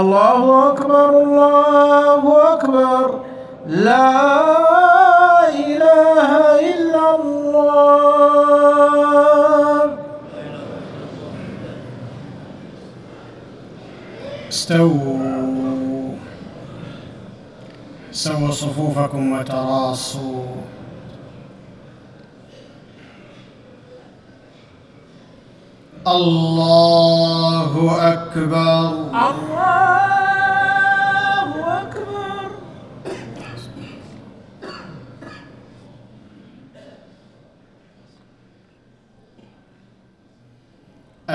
الله أكبر الله أكبر. لا إله إلا الله. استووا. سووا صفوفكم وتراصوا. الله أكبر. الله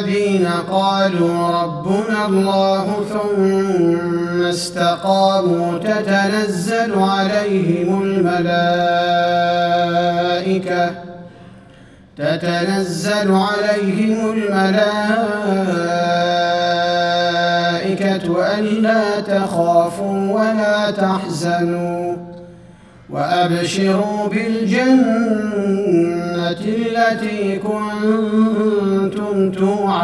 الذين قالوا ربنا الله ثم استقاموا تتنزل عليهم الملائكة تتنزل عليهم الملائكة ألا تخافوا ولا تحزنوا وأبشروا بالجنة التي كنتم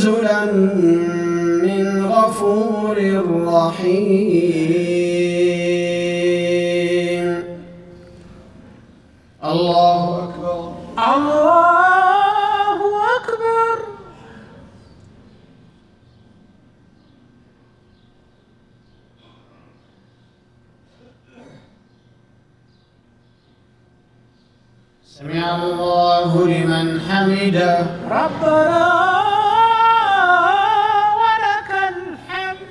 نزلا من غفور رحيم. الله أكبر. الله أكبر. سمع الله لمن حمده. ربنا ولك الحمد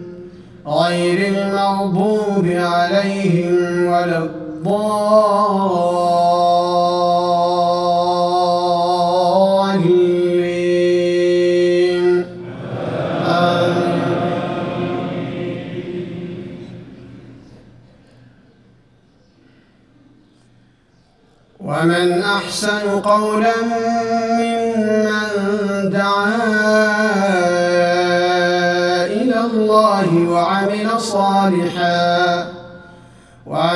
غير المغضوب عليهم ولا الضالين. ومن أحسن قولا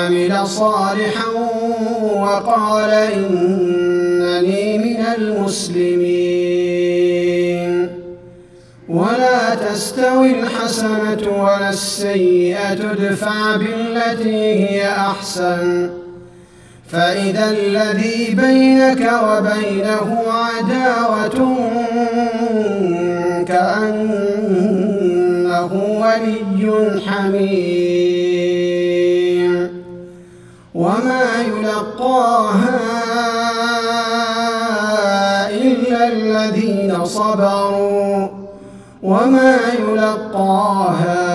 وعمل صالحا وقال إنني من المسلمين. ولا تستوي الحسنة ولا السيئة ادفع بالتي هي أحسن. فإذا الذي بينك وبينه عداوة كأنه ولي حميم. يلقاها إلا الذين صبروا وما يلقاها